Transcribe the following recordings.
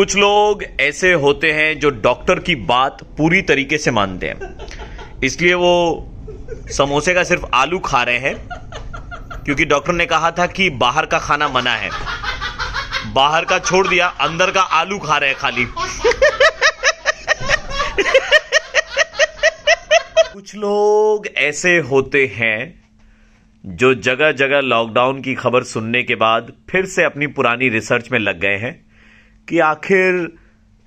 कुछ लोग ऐसे होते हैं जो डॉक्टर की बात पूरी तरीके से मानते हैं। इसलिए वो समोसे का सिर्फ़ आलू खा रहे हैं, क्योंकि डॉक्टर ने कहा था कि बाहर का खाना मना है। बाहर का छोड़ दिया, अंदर का आलू खा रहे हैं खाली। कुछ लोग ऐसे होते हैं जो जगह जगह लॉकडाउन की खबर सुनने के बाद फिर से अपनी पुरानी रिसर्च में लग गए हैं। कि आखिर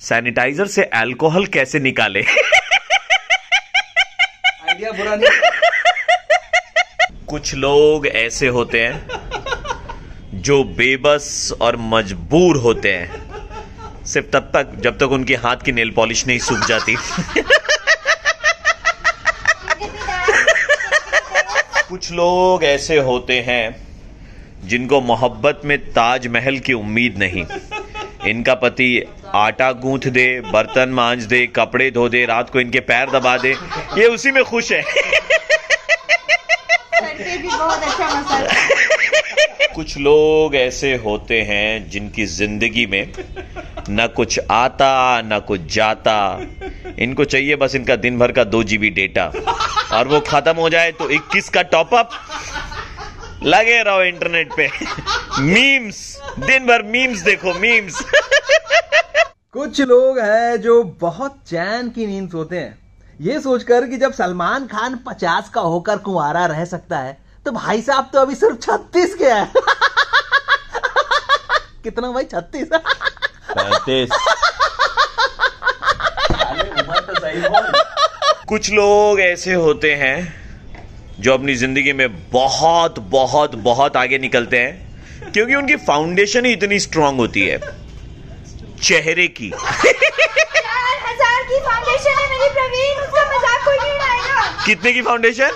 सैनिटाइजर से अल्कोहल कैसे निकाले? आइडिया बुरा नहीं। कुछ लोग ऐसे होते हैं जो बेबस और मजबूर होते हैं। सिर्फ़ तब तक जब तक उनके हाथ की नेल पॉलिश नहीं सूख जाती। कुछ लोग ऐसे होते हैं जिनको मोहब्बत में ताजमहल की उम्मीद नहीं। इनका पति आटा गूंथ दे बर्तन मांज दे कपड़े धो दे रात को इनके पैर दबा दे ये उसी में खुश है। अच्छा कुछ लोग ऐसे होते हैं जिनकी ज़िंदगी में न कुछ आता न कुछ जाता। इनको चाहिए बस इनका दिन भर का दो जीबी डेटा। और वो खत्म हो जाए तो 21 का टॉपअप। लगे रहो इंटरनेट पे। मीम्स दिन भर मीम्स देखो मीम्स। कुछ लोग हैं जो बहुत चैन की नींद सोते हैं। ये सोचकर कि जब सलमान खान पचास का होकर कुंवारा रह सकता है तो भाई साहब तो अभी सिर्फ़ छत्तीस के हैं। कितना भाई छत्तीस? छत्तीस कुछ लोग ऐसे होते हैं जो अपनी ज़िंदगी में बहुत बहुत बहुत आगे निकलते हैं क्योंकि उनकी फाउंडेशन ही इतनी स्ट्रांग होती है। चेहरे की। हज़ार की फाउंडेशन है मेरी प्रवीण उसका मज़ाक कोई नहीं उड़ाएगा। कितने की फाउंडेशन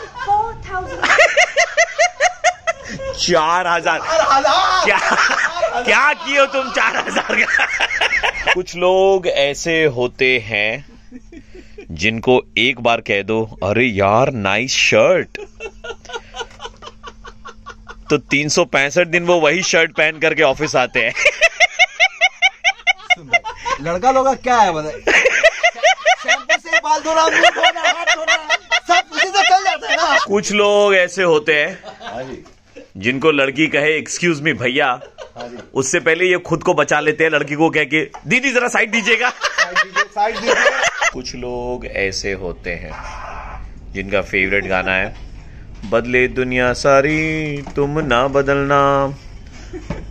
चार हज़ार। क्या क्या किए हो तुम चार हज़ार का? कुछ लोग ऐसे होते हैं जिनको एक बार कह दो अरे यार नाइस शर्ट तो तीन सौ पैंसठ दिन वो वही शर्ट पहन करके ऑफ़िस आते हैं। लड़का लोग क्या है बताए? शैम्पू से बाल धोना मुँह धोना हाथ धोना सब उसी से चल जाता है ना। कुछ लोग ऐसे होते हैं जिनको लड़की कहे एक्सक्यूज मी भैया। उससे पहले ये खुद को बचा लेते हैं लड़की को कह के दीदी जरा साइड दीजिएगा। साइड दीजिए। कुछ लोग ऐसे होते हैं जिनका फेवरेट गाना है बदले दुनिया सारी तुम ना बदलना।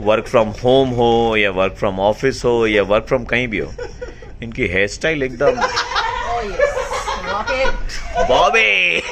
वर्क फ्रॉम होम हो या वर्क फ्रॉम ऑफ़िस हो या वर्क फ्रॉम कहीं भी हो इनकी हेयर स्टाइल एकदम बॉबे